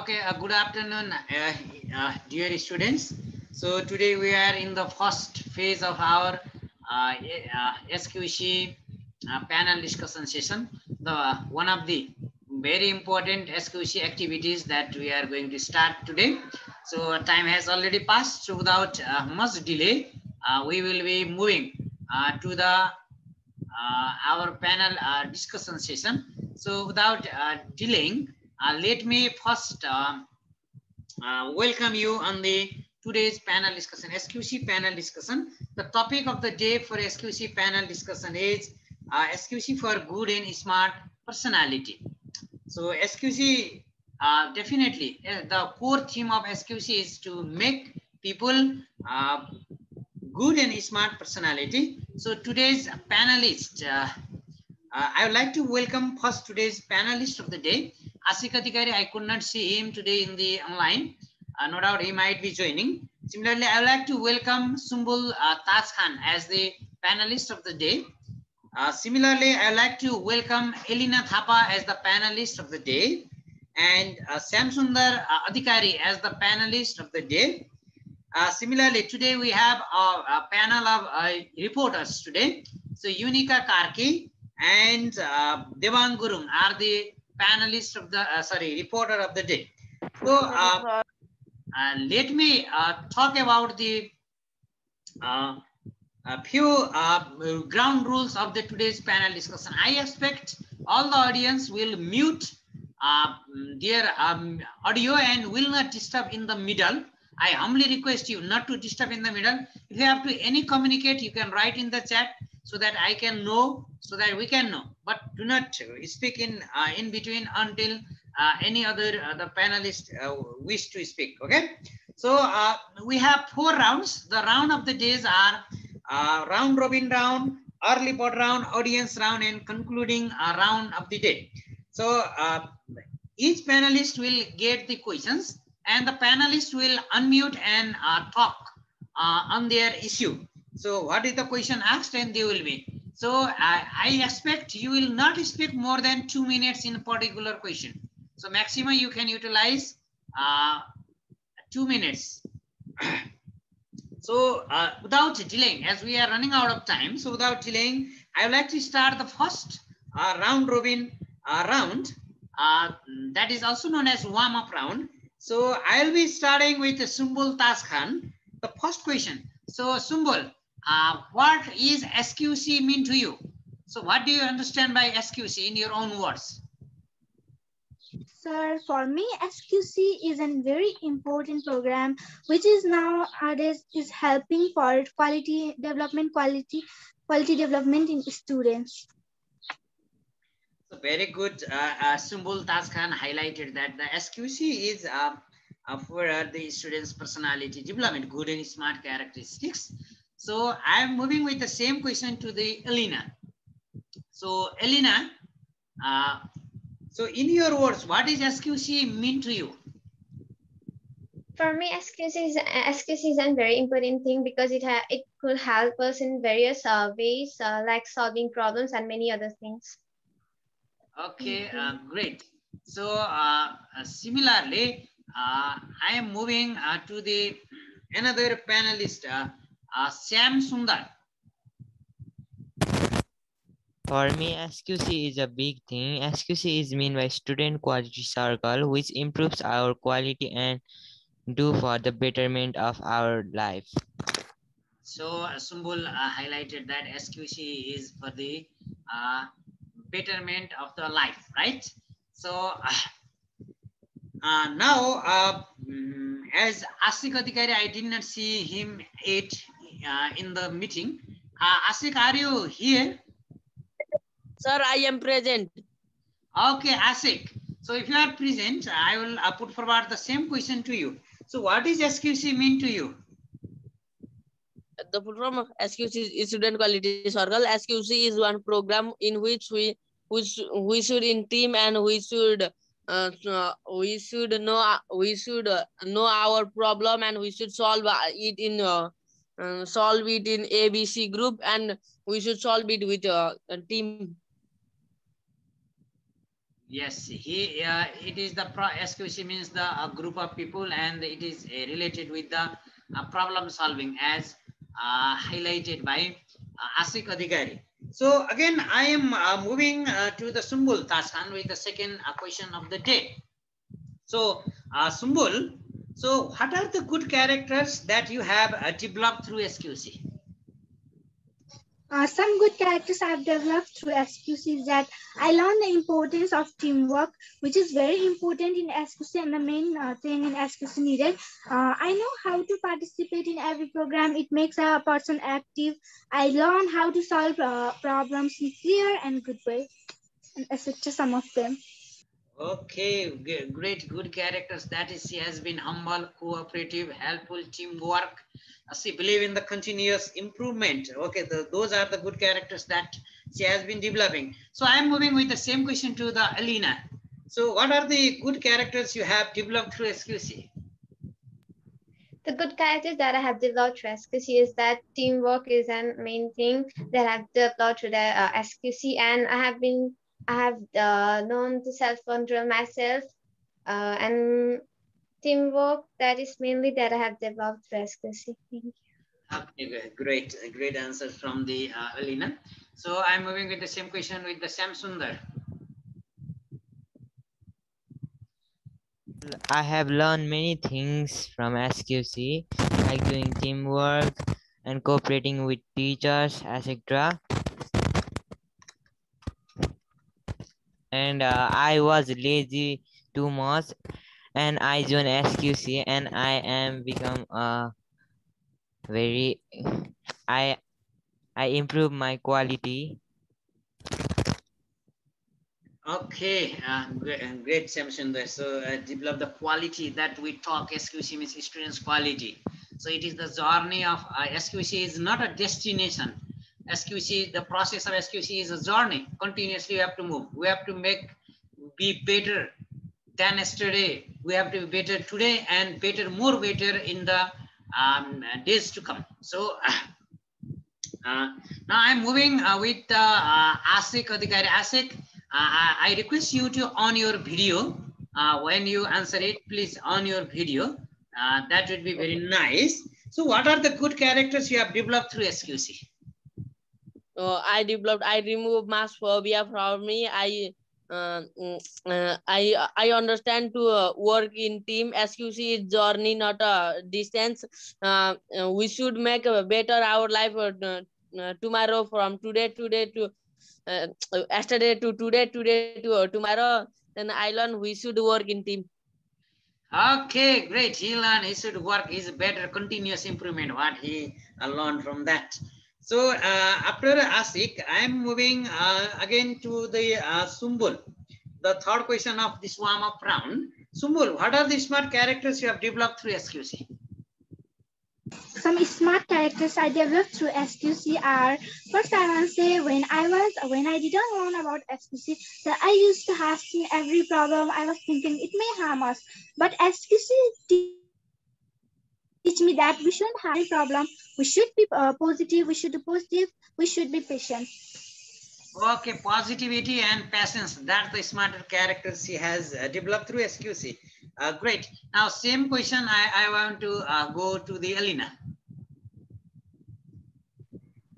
Okay, uh, good afternoon, uh, uh, dear students. So today we are in the first phase of our uh, uh, SQC uh, panel discussion session. The one of the very important SQC activities that we are going to start today. So time has already passed. So without much delay, we will be moving to the our panel discussion session. So without delaying, uh, let me first uh, uh, welcome you on the today's panel discussion, SQC panel discussion. The topic of the day for SQC panel discussion is uh, SQC for good and smart personality. So SQC uh, definitely uh, the core theme of SQC is to make people good and smart personality. So today's panelist, I would like to welcome first today's panelist of the day, Asik Adhikari. I could not see him today in the online. Uh, no doubt he might be joining. Similarly, I would like to welcome Sumbul uh, Khan as the panelist of the day. Uh, similarly, I would like to welcome Elina Thapa as the panelist of the day and uh, Sam Sundar uh, Adhikari as the panelist of the day. Uh, similarly, today we have a, a panel of uh, reporters today. So Unika Karki and uh, Gurung are the panelists of the, uh, sorry, reporter of the day. So uh, uh, let me uh, talk about the uh, a few uh, ground rules of the today's panel discussion. I expect all the audience will mute uh, their um, audio and will not disturb in the middle. I humbly request you not to disturb in the middle. If you have to any communicate, you can write in the chat so that I can know, so that we can know. But do not speak in uh, in between until uh, any other uh, the panelists uh, wish to speak. Okay. So uh, we have four rounds. The round of the days are uh, round robin round, early bird round, audience round, and concluding round of the day. So each panelist will get the questions and the panelists will unmute and talk on their issue. So what is the question asked and they will be. So I, I expect you will not speak more than two minutes in a particular question. So maximum you can utilize uh, two minutes. So uh, without delaying, as we are running out of time, so without delaying, I would like to start the first uh, round robin uh, round. Uh, that is also known as warm up round. So I'll be starting with Sumbul Taj Khan. The first question. So Sumbul, uh, what is SQC mean to you? So what do you understand by SQC in your own words? Sir, for me, SQC is a very important program which is nowadays is helping for quality development, quality quality development in students. So very good. Uh, uh, Sumbul highlighted that the SQC is uh, uh, for uh, the students' personality development, good and smart characteristics. So I am moving with the same question to the Elena. So Elena, uh, so in your words, what is SQC mean to you? For me, SQC is, SQC is a very important thing because it ha it could help us in various uh, ways, uh, like solving problems and many other things. Okay, uh, great. So uh, uh, similarly, uh, I am moving uh, to the another panelist, uh, Sam Sundar. For me, SQC is a big thing. SQC is mean by student quality circle, which improves our quality and do for the betterment of our life. So uh, Sumbul uh, highlighted that SQC is for the uh, betterment of the life, right? So uh, uh, now, uh, mm, as Asik Adhikari, I did not see him yet in the meeting. Uh, Asik, are you here? Sir, I am present. Okay, Asik. So if you are present, I will uh, put forward the same question to you. So what does SQC mean to you? The full form of SQC is Student Quality Circle. SQC is one program in which we which we should in team and we should uh, uh, we should know we should uh, know our problem and we should solve it in uh, solve it in ABC group and we should solve it with uh, a team. Yes, he. Uh, it is the SQC means the uh, group of people, and it is uh, related with the uh, problem solving, as highlighted by uh, Asik. So again, I am moving to the Sumbul Taj Khan with the second question of the day. So Sumbul, so what are the good characters that you have uh, developed through SQC? Uh, some good characters I've developed through SQC is that I learned the importance of teamwork, which is very important in SQC and the main uh, thing in SQC needed. Uh, I know how to participate in every program. It makes a person active. I learn how to solve uh, problems in clear and good way. And etc. Some of them. Okay, great, good characters. That is, she has been humble, cooperative, helpful, teamwork. Uh, She believe in the continuous improvement. Okay, the, those are the good characters that she has been developing. So I am moving with the same question to the Alina. So what are the good characters you have developed through SQC? The good characters that I have developed through SQC is that teamwork is a main thing that I've developed through the uh, SQC, and I have been I have uh, known to self control myself, uh, and teamwork that is mainly that I have developed through SQC. Thank you. Okay, great, uh, great answer from the uh, Alina. So I'm moving with the same question with the Sam Sundar. I have learned many things from SQC, like doing teamwork and cooperating with teachers, etc. And uh, I was lazy too much, and I joined SQC, and I am become a very I I improve my quality. Okay, uh, great, uh, great Sam Sundar. So uh, develop the quality that we talk SQC means students quality. So it is the journey of uh, SQC is not a destination. SQC, the process of SQC is a journey. Continuously we have to move. We have to make be better than yesterday. We have to be better today and better, more better in the um, days to come. So uh, now I'm moving uh, with uh, uh, Asik Adhikari. Asik, uh, I I request you to on your video. Uh, when you answer it, please on your video. That would be very nice. So what are the good characters you have developed through SQC? Uh, I developed, I removed mass phobia from me. I uh, mm, uh, I I understand to uh, work in team. SQC is journey, not a distance. Uh, uh, we should make a better our life uh, tomorrow from today today to yesterday to today today to tomorrow. Then I learn we should work in team. Okay, great. He learned he should work is better continuous improvement. What he learned from that. So uh, after Asik, I am moving uh, again to the uh, Sumbul. The third question of this warm up round. Sumbul, what are the smart characters you have developed through SQC? Some smart characters I developed through SQC are first I want to say when I was when I didn't learn about SQC that I used to have seen every problem I was thinking it may harm us but SQC teach me that we shouldn't have a problem we should be uh, positive we should be positive we should be patient Okay, positivity and patience. That's the smarter characters he has uh, developed through SQC. Uh, great. Now, same question I, I want to uh, go to the Alina.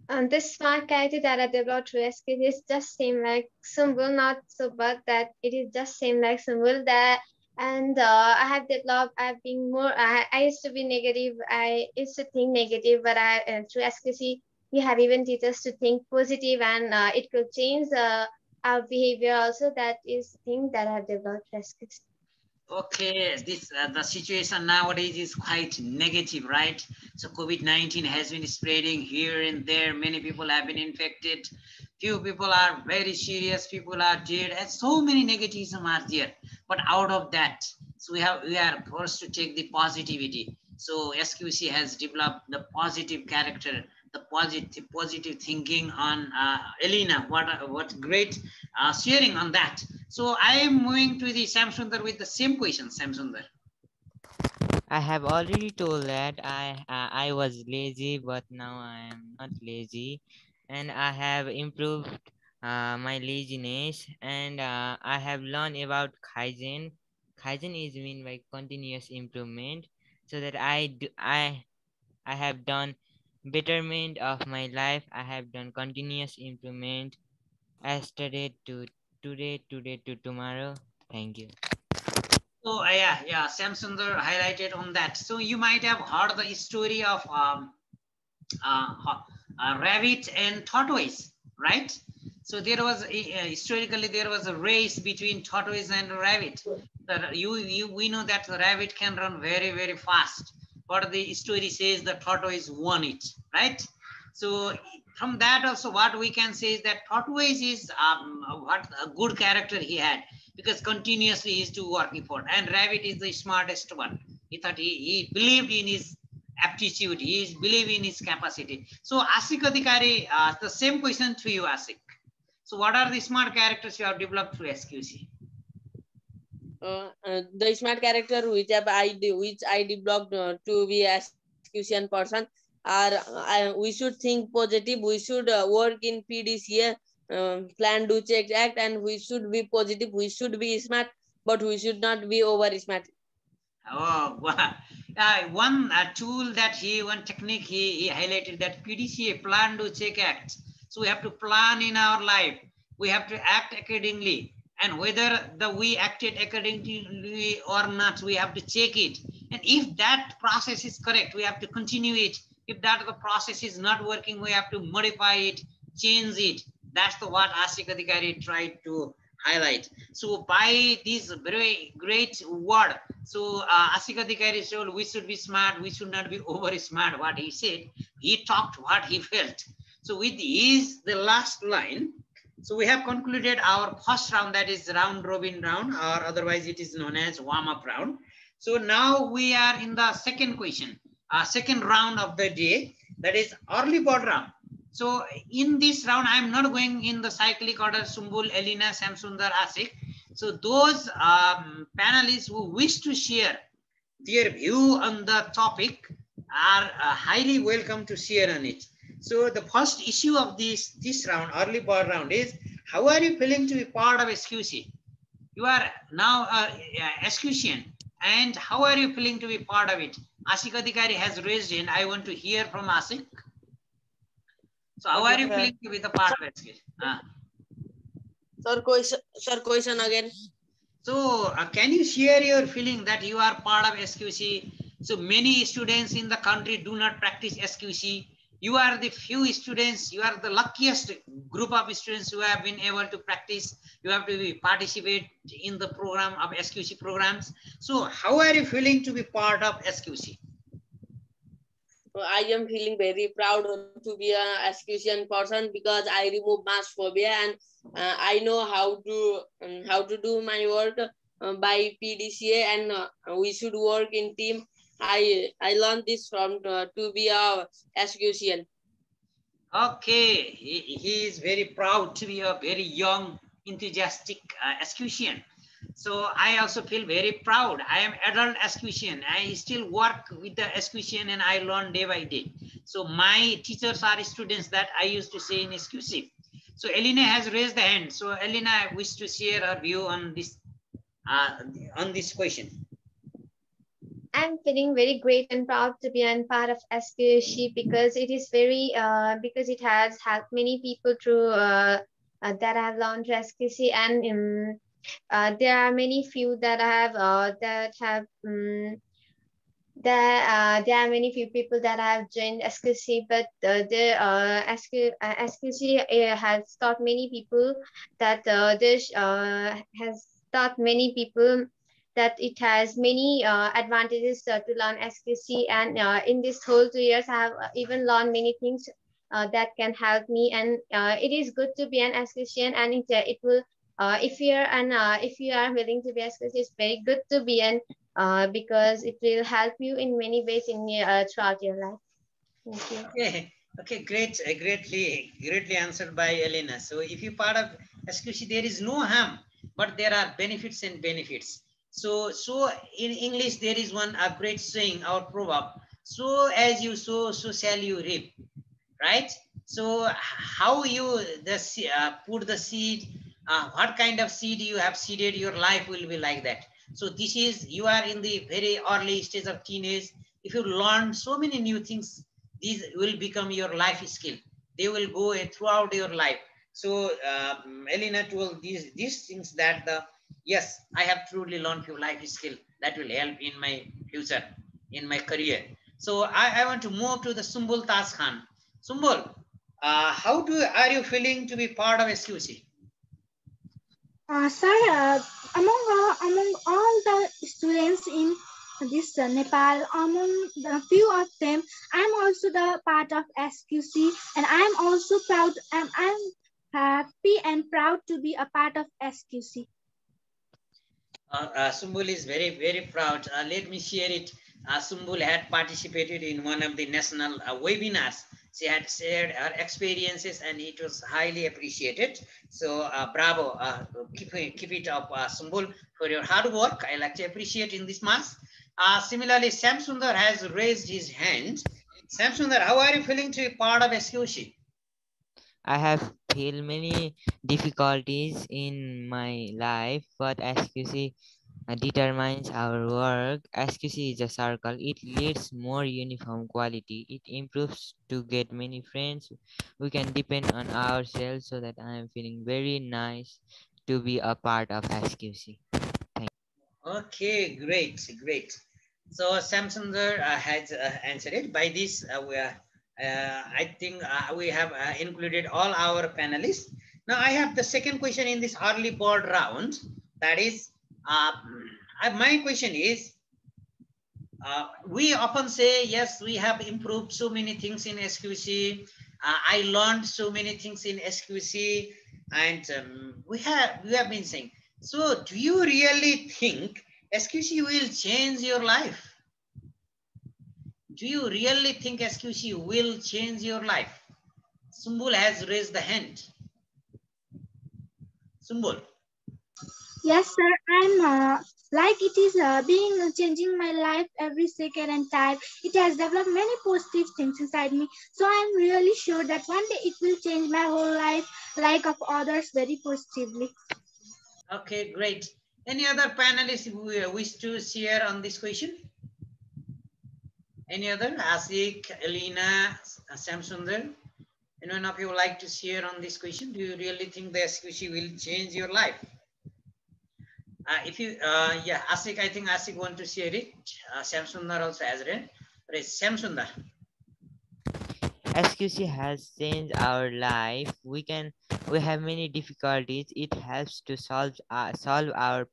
And this smart character that I developed through SQC is just same like Sumbul, not so but that it is just same like Sumbul that and uh, I have developed I've been more I, I used to be negative I used to think negative but I uh, through SQC we have even teach us to think positive and uh, it could change uh, our behavior also that is thing that I have developed SQC. Okay, this uh, the situation nowadays is quite negative, right? So COVID-19 has been spreading here and there. Many people have been infected. Few people are very serious. People are dead, and so many negativism are there. But out of that, so we have we are forced to take the positivity. So SQC has developed the positive character, the positive positive thinking on uh, Elena. What what great uh, sharing on that. So I am moving to the Sam Sundar with the same question, Sam Sundar. I have already told that I uh, I was lazy, but now I am not lazy, and I have improved uh, my laziness and uh, I have learned about Kaizen. Kaizen is mean by continuous improvement so that I do, I I have done betterment of my life. I have done continuous improvement yesterday to today, today to tomorrow. Thank you. So uh, yeah, yeah, Sam Sundar highlighted on that. So you might have heard the story of um, uh, uh, rabbit and tortoise, right? So there was uh, historically there was a race between tortoise and rabbit. You, you, we know that the rabbit can run very very fast, but the story says the tortoise won it, right? So from that also what we can say is that tortoise is um, what a good character he had because continuously he is to work effort and rabbit is the smartest one. He thought he, he believed in his aptitude, he is believe in his capacity. So Asik Adhikari, uh, the same question to you Asik. So what are the smart characters you have developed through SQC? Uh, the smart character which I which I developed uh, to be execution person are we should think positive. We should work in PDCA, plan, do, check, act, and we should be positive. We should be smart, but we should not be over smart. Oh, wow. One tool that he, one technique he, he highlighted that PDCA, plan, do, check, act. So we have to plan in our life. We have to act accordingly. And whether the we acted accordingly or not, we have to check it. And if that process is correct, we have to continue it. If that the process is not working, we have to modify it, change it. That's the what Asik Adhikari tried to highlight. So by this very great word, so uh, Asik Adhikari said we should be smart, we should not be over smart, what he said. He talked what he felt. So with is the last line. So we have concluded our first round, that is round robin round, or otherwise it is known as warm up round. So now we are in the second question, uh, second round of the day, that is early bird round. So in this round, I'm not going in the cyclic order, Sumbul, Elena, Samsundar, Asik. So those um, panelists who wish to share their view on the topic are uh, highly welcome to share on it. So the first issue of this, this round, early bird round is, how are you feeling to be part of SQC? You are now a, a SQCian and how are you feeling to be part of it? Asik Adhikari has raised in, I want to hear from Asik. So how are you feeling to be the part of SQC? Uh, Sir, question, sir, question again. so uh, can you share your feeling that you are part of SQC? So many students in the country do not practice SQC you are the few students, you are the luckiest group of students who have been able to practice. You have to be participate in the program of SQC programs. So how are you feeling to be part of SQC? I am feeling very proud to be a SQCian person because I remove mass phobia and uh, I know how to um, how to do my work uh, by PDCA and uh, we should work in team I I learned this from uh, to be a SQCian. Okay, he, he is very proud to be a very young, enthusiastic uh, SQCian. So I also feel very proud. I am adult SQCian. I still work with the SQCian and I learn day by day. So my teachers are students that I used to say in SQC. So Elena has raised the hand. So Elena I wish to share her view on this uh, on this question. I'm feeling very great and proud to be a part of SQC because it is very uh, because it has helped many people through uh, uh, that have launched SQC and um, uh, there are many few that have uh, that have um, there uh, there are many few people that have joined SQC, but the uh, SQC uh, has taught many people that this has taught many people that it has many uh, advantages uh, to learn SQC. And uh, in this whole two years, I have even learned many things uh, that can help me. And uh, it is good to be an SQCian and it, uh, it will, if you're and if you are willing to be SQC, it's very good to be an because it will help you in many ways in throughout your life. Thank you. Okay, okay, great, uh, greatly, greatly answered by Elena. So if you part of SQC, there is no harm, but there are benefits and benefits. So, so in English, there is one great saying, our proverb. So as you sow, so shall you reap, right? So how you the uh, put the seed, uh, what kind of seed you have seeded, your life will be like that. So this is, you are in the very early stage of teenage. If you learn so many new things, these will become your life skill. They will go throughout your life. So um, Elena told these, these things that the, yes, I have truly learned few life skill that will help in my future, in my career. So I, I want to move to the Sumbul Taj Khan. Sumbul, uh, how do are you feeling to be part of SQC? Uh, sir, uh, among uh, among all the students in this uh, Nepal, among the few of them, I'm also the part of SQC, and I'm also proud. and I'm happy and proud to be a part of SQC. Uh, uh, Sumbul is very very proud. Uh, let me share it. Uh, Sumbul had participated in one of the national uh, webinars she had shared her experiences and it was highly appreciated. So uh, bravo, uh, keep, keep it up uh, Sumbul for your hard work. I like to appreciate in this. Uh, similarly, Sam Sundar has raised his hand. Sam Sundar, how are you feeling to be part of SQC? I have feel many difficulties in my life, but SQC uh, determines our work. SQC is a circle. It leads more uniform quality. It improves to get many friends. We can depend on ourselves so that I am feeling very nice to be a part of SQC. Thank you. Okay, great, great. So Samsundar uh, has uh, answered it. By this, uh, we are, I think uh, we have included all our panelists. Now I have the second question in this early board round. That is, uh, my question is, uh, we often say, yes, we have improved so many things in SQC. Uh, I learned so many things in SQC and um, we have we have been saying, so do you really think SQC will change your life? Do you really think SQC will change your life? Sumbul has raised the hand. Sumbul. Yes, sir. I'm uh, like it is uh, being uh, changing my life every second and time. It has developed many positive things inside me. So I'm really sure that one day it will change my whole life, like of others, very positively. Okay, great. Any other panelists who uh, wish to share on this question? Any other? Asik, Elena, Sam Sundar? Anyone of you would like to share on this question? Do you really think the SQC will change your life? Uh, if you, uh, yeah, Asik, I think Asik want to share it. Uh, Samsundar also has read. Right, Samsundar. SQC has changed our life. We can, we have many difficulties. It helps to solve uh, solve our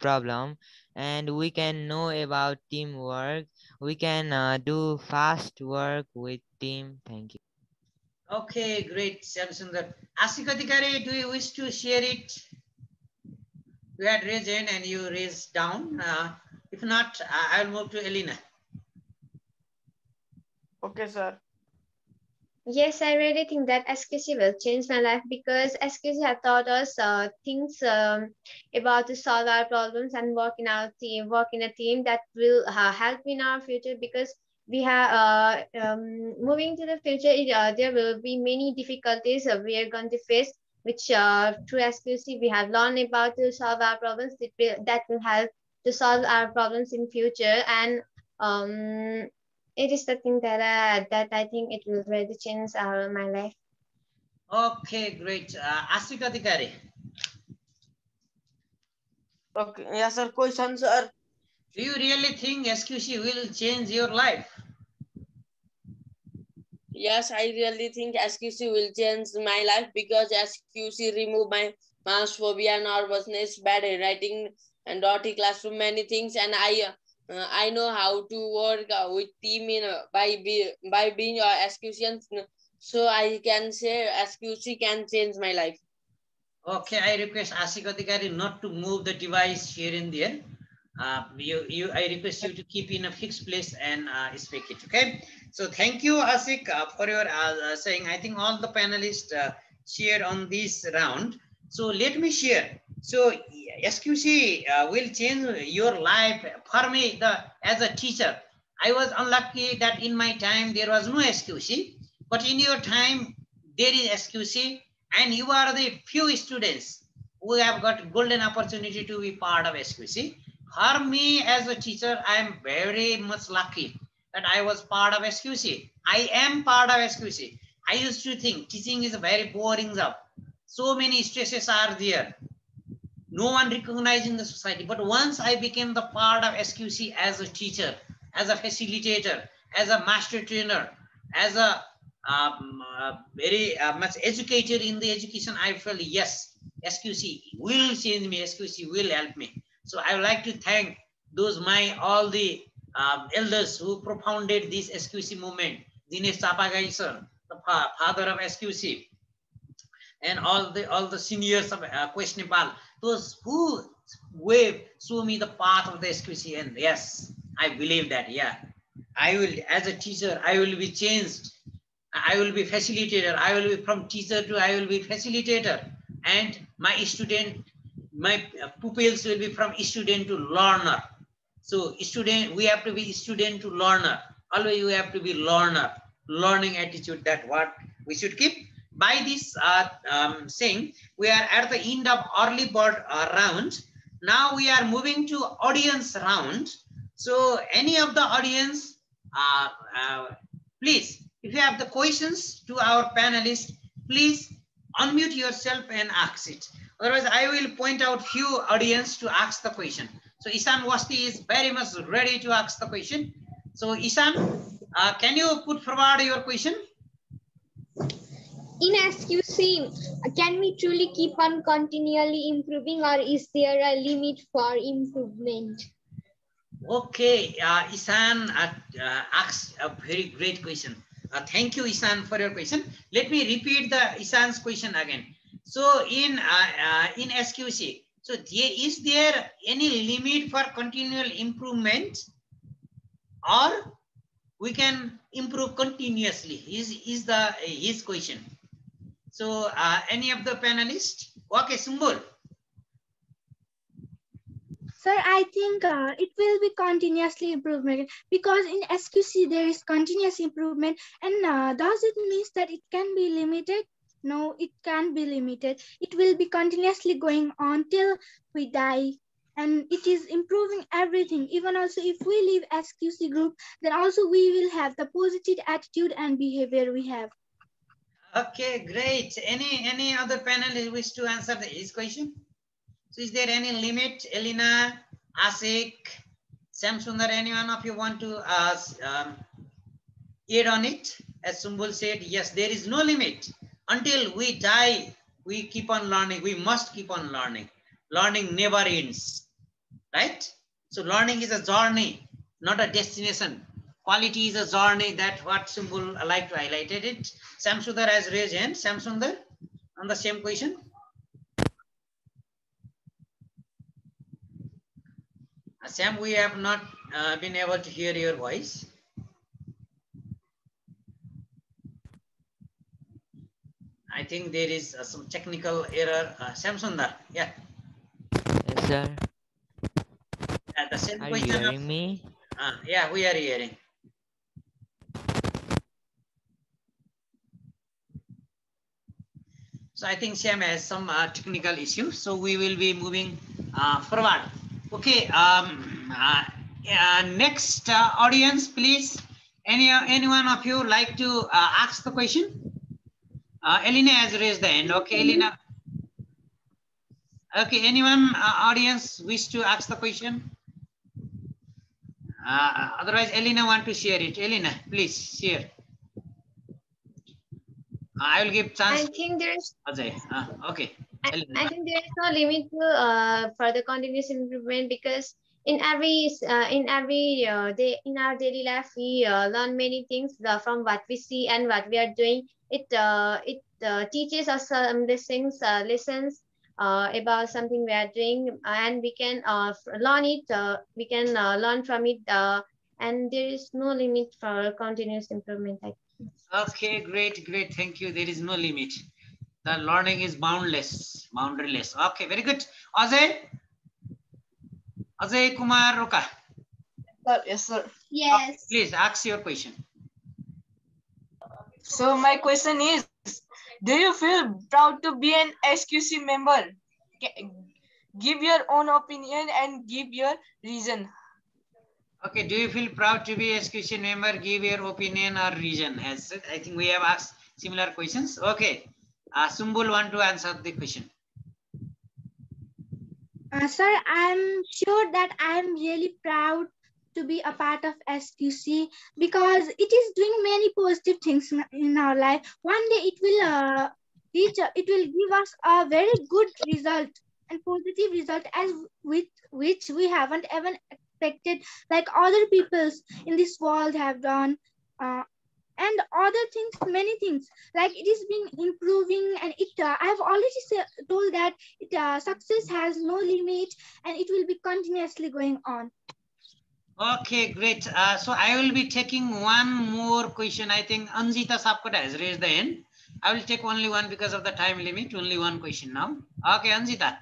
problem, and we can know about teamwork. We can uh, do fast work with team. Thank you. Okay, great, Samsundar. Asik Adhikari, do you wish to share it? you had raised in and you raised down. Uh, if not, I'll move to Elena. Okay, sir. Yes, I really think that SQC will change my life because SQC has taught us uh, things um, about to solve our problems and work in our team, work in a team that will uh, help in our future because we have uh, um, moving to the future, uh, there will be many difficulties we are going to face which uh, through SQC we have learned about to solve our problems that will, that will help to solve our problems in future and um, it is the thing that uh, that I think it will really change our my life. Okay, great. Uh, Asik Adhikari. Okay, yes, sir. Question, sir. Do you really think SQC will change your life? Yes, I really think SQC will change my life because SQC remove my mass phobia, nervousness, bad handwriting, and dirty classroom, many things, and I uh, I know how to work uh, with team in uh, by be, by being a SQC, so I can say SQC can change my life. Okay, I request Asik Adhikari not to move the device here and there. Uh, you, you, I request you to keep in a fixed place and uh, speak it, okay? So thank you, Asik, uh, for your uh, saying. I think all the panelists uh, share on this round. So let me share. So SQC uh, will change your life. For me, the as a teacher, I was unlucky that in my time there was no SQC. But in your time, there is SQC and you are the few students who have got golden opportunity to be part of SQC. For me as a teacher, I am very much lucky that I was part of SQC. I am part of SQC. I used to think teaching is a very boring job. So many stresses are there. No one recognizing the society. But once I became the part of SQC as a teacher, as a facilitator, as a master trainer, as a um, uh, very uh, much educated in the education, I felt yes, SQC will change me, SQC will help me. So I would like to thank those my all the um, elders who propounded this SQC movement. Dinesh Chapagain sir, the fa father of SQC, and all the all the seniors of uh, Quest Nepal, those who wave show me the path of the SQC. And yes, I believe that. Yeah, I will as a teacher, I will be changed. I will be facilitator. I will be from teacher to I will be facilitator, and my student my pupils will be from student to learner. So student, we have to be student to learner. Always we have to be learner, learning attitude that what we should keep. By this uh, um, saying, we are at the end of early bird uh, round. Now we are moving to audience round. So any of the audience, uh, uh please, if you have the questions to our panelists, please unmute yourself and ask it. Otherwise, I will point out few audience to ask the question. So Isan Wasti is very much ready to ask the question. So Isan, uh, can you put forward your question? In SQC, can we truly keep on continually improving or is there a limit for improvement? Okay, uh, Isan uh, uh, asks a very great question. Uh, thank you, Isan, for your question. Let me repeat the Isan's question again. So in uh, uh, in SQC, so there, is there any limit for continual improvement, or we can improve continuously? Is is the his question? So uh, any of the panelists? Okay, Sumbul. Sir, I think uh, it will be continuously improvement because in SQC there is continuous improvement and uh, does it mean that it can be limited? No, it can't be limited. It will be continuously going on till we die. And it is improving everything. Even also if we leave SQC group, then also we will have the positive attitude and behavior we have. Okay, great. Any any other panelists wish to answer the, his question? So is there any limit? Elena, Asik, Samsundar, any one of you want to ask, um, add on it? As Sumbul said, yes, there is no limit until we die, we keep on learning. We must keep on learning. Learning never ends, right? So learning is a journey, not a destination. Quality is a journey that what Sumbul like to highlight it. Samsundar has raised hand. Samsundar on the same question. Sam, we have not uh, been able to hear your voice. I think there is uh, some technical error. Uh, Samsundar, yeah. Yes, sir. Yeah, the same Are you question. of- hearing me? Uh, yeah, we are hearing. So I think Sam has some uh, technical issue. So we will be moving uh, forward. Okay. Um, uh, uh, next uh, audience, please. Any any one of you like to uh, ask the question? Uh, Elena has raised the hand. Okay, Elena. Okay, anyone uh, audience wish to ask the question? Uh, otherwise, Elena want to share it. Elena, please share. I will give chance. I think there's Ajay. Uh, okay. I, I think there is no limit to uh, for the continuous improvement because in every uh, in every uh, day in our daily life we uh, learn many things uh, from what we see and what we are doing. It uh, it uh, teaches us some lessons uh, lessons uh, about something we are doing and we can uh, learn it. Uh, we can uh, learn from it uh, and there is no limit for continuous improvement. I Okay, great, great. Thank you. There is no limit. The learning is boundless, boundaryless. Okay, very good. Ajay? Ajay Kumar Roka, Sir, yes, sir. Yes. please ask your question. So my question is, Do you feel proud to be an SQC member? Give your own opinion and give your reason. Okay, do you feel proud to be a SQC member? Give your opinion or reason. As I think we have asked similar questions. Okay, uh, Sumbul want to answer the question. Uh, sir, I'm sure that I'm really proud to be a part of SQC because it is doing many positive things in- our life. One day it will uh, teach, it will give us a very good result and positive result as with which we haven't even expected, like other peoples in this world have done. Uh, and other things, many things like it is been improving, and it. Uh, I have already say, told that it, uh, success has no limit and it will be continuously going on. Okay, great. Uh, so I will be taking one more question. I think Anjita Sapkota has raised the hand. I will take only one because of the time limit. Only one question now. Okay, Anjita.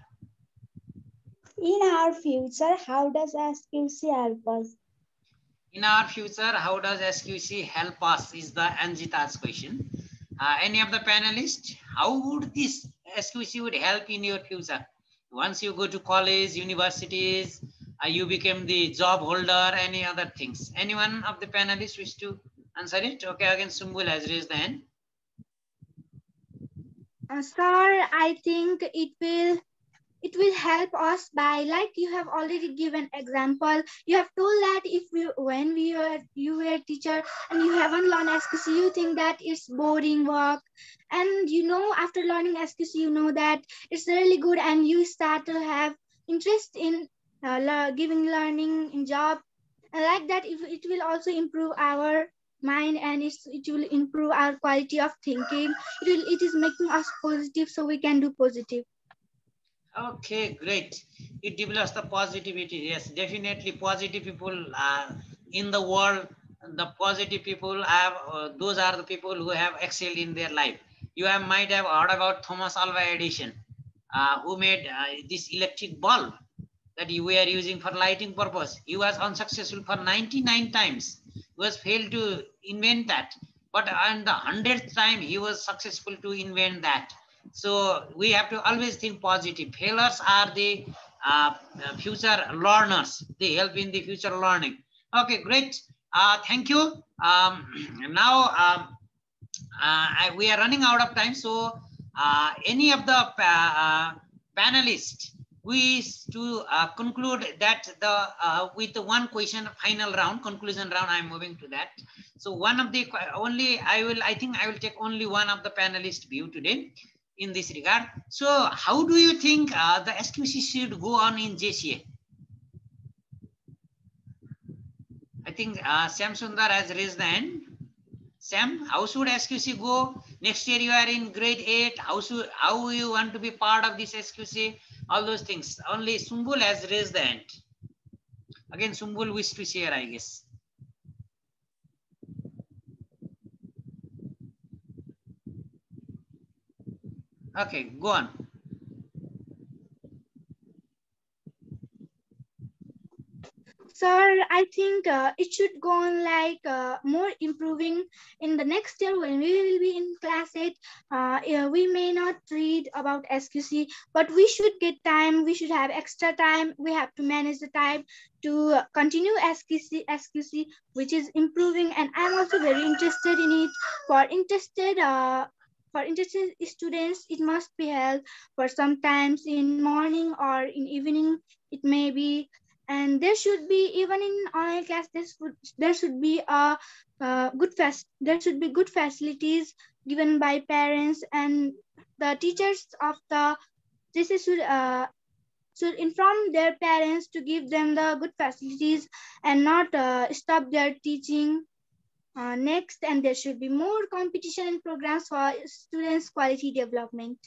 In our future, how does SQC help us? In our future, how does SQC help us is the Anjita's question. Uh, any of the panelists, how would this SQC would help in your future? Once you go to college, universities, uh, you became the job holder, any other things. Anyone of the panelists wish to answer it? Okay, again, Sumbul has raised the hand. Uh, sir, I think it will it will help us by like you have already given example. You have told that if we when we were you were teacher and you haven't learned SQC, you think that it's boring work. And you know after learning SQC, you know that it's really good and you start to have interest in uh, giving learning in job. And like that, it, it will also improve our mind and it's, it will improve our quality of thinking it, will, it is making us positive so we can do positive Okay, great. It develops the positivity. Yes, definitely positive people uh, in the world. The positive people have, uh, those are the people who have excelled in their life. You have might have heard about Thomas Alva Edison, uh, who made uh, this electric bulb that you were using for lighting purpose. He was unsuccessful for 99 times. He was failed to invent that. But on the 100th time, he was successful to invent that. So we have to always think positive. Failures are the uh, future learners. They help in the future learning. Okay, great. Uh, thank you. Um, now um, uh, I, we are running out of time. So uh, any of the pa- uh, panelists wish to conclude that the with one question final round conclusion round i'm moving to that so one of the only i will i think i will take only one of the panelist view today in this regard so how do you think uh, the sqc should go on in jca i think uh, sam sundar has raised the hand sam how should sqc go next year you are in grade 8 how should how you want to be part of this sqc all those things. Only Sumbul has raised the hand. Again, Sumbul wish to share, I guess. Okay, go on. Sir, I think uh, it should go on like uh, more improving in the next year when we will be in class 8. Uh, we may not read about SQC, but we should get time. We should have extra time. We have to manage the time to continue SQC, SQC which is improving. And I'm also very interested in it. For interested, uh, for interested students, it must be held for sometimes in morning or in evening. It may be and there should be even in online class there should, there should be a good fast there should be good facilities given by parents and the teachers of the this is should uh, should inform their parents to give them the good facilities and not uh, stop their teaching uh, next and there should be more competition and programs for students quality development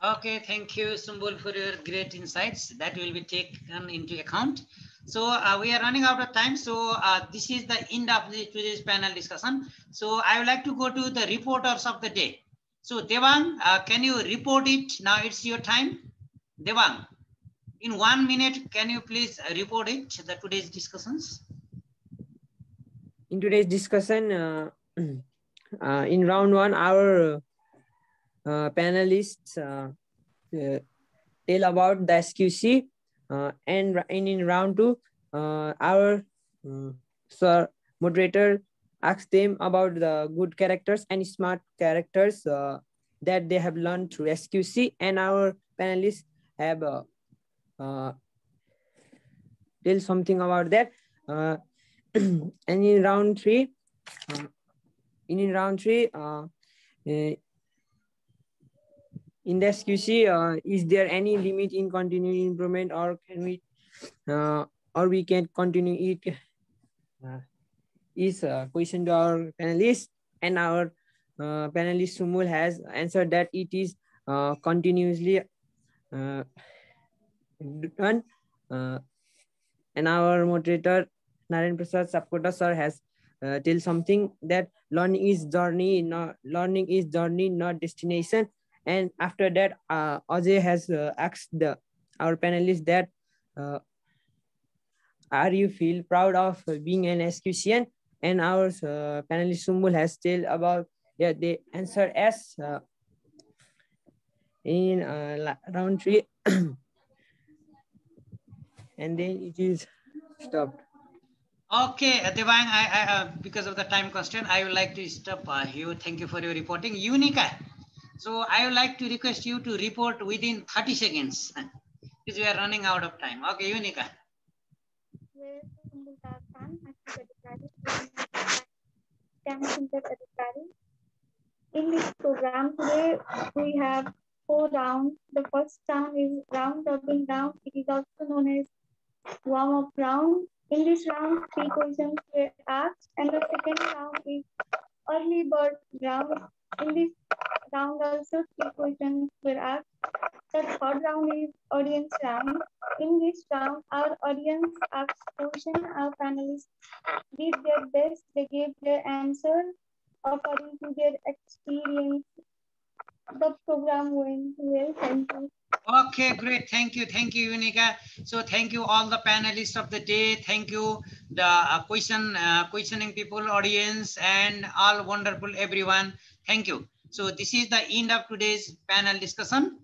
Okay, thank you, Sumbul, for your great insights. That will be taken into account. So uh, we are running out of time. So uh, this is the end of the, today's panel discussion. So I would like to go to the reporters of the day. So Devang, uh, can you report it? Now it's your time. Devang, in one minute, can you please report it, the today's discussions? In today's discussion, uh, uh, in round one, our uh, panelists uh, uh, tell about the SQC uh, and, and in round two, uh, our uh, sir moderator asked them about the good characters and smart characters uh, that they have learned through SQC and our panelists have uh, uh, tell something about that. Uh, and in round three, uh, in, round three, uh, uh, in the SQC, uh, is there any limit in continuing improvement or can we, uh, or we can continue it? Uh, is a question to our panelists and our uh, panelist Sumbul has answered that it is uh, continuously uh, done. Uh, and our moderator Naren Prasad Sapkota sir has uh, tell something that learning is journey, not learning is journey, not destination. And after that, uh, Ajay has uh, asked the our panelists that uh, are you feel proud of being an SQCN? And our uh, panelist Sumbul has tell about yeah they answer as uh, in uh, round three, and then it is stopped. Okay, uh, Devang, I, I, uh, because of the time constraint, I would like to stop uh, here. Thank you for your reporting. Unica, so I would like to request you to report within 30 seconds because we are running out of time. Okay, Unica. In this program today, we have four rounds. The first round is round robin round. It is also known as warm up round. In this round, three questions were asked, and the second round is early bird round. In this round, also three questions were asked. The third round is audience round. In this round, our audience asked questions. Our panelists did their best. They gave their answer according to their experience. The program went well. Thank you. Okay, great. Thank you. Thank you, Unica. So thank you all the panelists of the day. Thank you the uh, question uh, questioning people, audience, and all wonderful everyone. Thank you. So this is the end of today's panel discussion.